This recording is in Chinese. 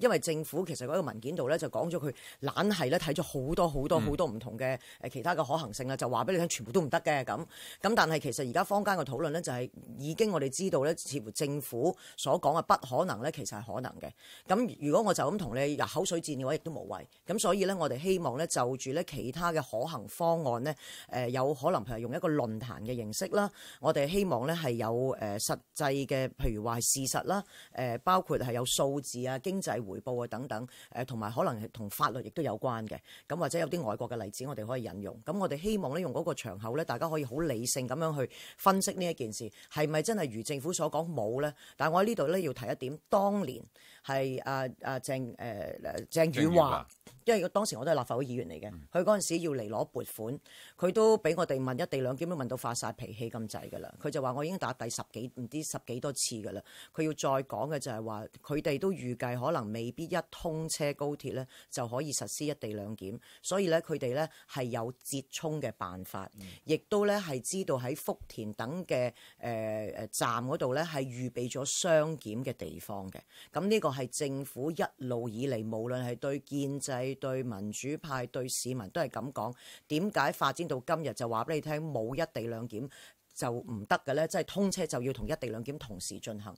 因為政府其實嗰個文件度咧就講咗佢懶係咧睇咗好多好多好多唔同嘅誒其他嘅可行性啦，就話俾你聽全部都唔得嘅咁。咁但係其實而家坊間嘅討論咧就係已經我哋知道咧，似乎政府所講嘅不可能咧，其實係可能嘅。咁如果我就咁同你入口水戰嘅話，亦都無謂。咁所以咧，我哋希望咧就住咧其他嘅可行方案咧，誒、有可能譬如用一個論壇嘅形式啦，我哋希望咧係有誒、實際嘅，譬如話係事實啦，誒、包括係有數字啊、經濟回報啊等等，誒同埋可能係同法律亦都有關嘅。咁或者有啲外國嘅例子，我哋可以引用。咁我哋希望咧用嗰個場口咧，大家可以好理性咁樣去分析呢一件事係咪真係如政府所講冇咧？但係我喺呢度咧要提一點，當年係啊啊鄭誒鄭宇華。因為當時我都係立法會議員嚟嘅，佢嗰陣時要嚟攞撥款，佢都俾我哋問一地兩檢都問到發晒脾氣咁滯㗎啦。佢就話我已經打第十幾唔知十幾多次㗎啦。佢要再講嘅就係話，佢哋都預計可能未必一通車高鐵咧就可以實施一地兩檢，所以咧佢哋咧係有折衷嘅辦法，亦都咧係知道喺福田等嘅誒誒站嗰度咧係預備咗雙檢嘅地方嘅。咁呢個係政府一路以嚟，無論係對建制、對民主派、對市民都係咁講。點解發展到今日就話俾你聽冇一地兩檢？就唔得嘅咧，即係通車就要同一地兩檢同時進行。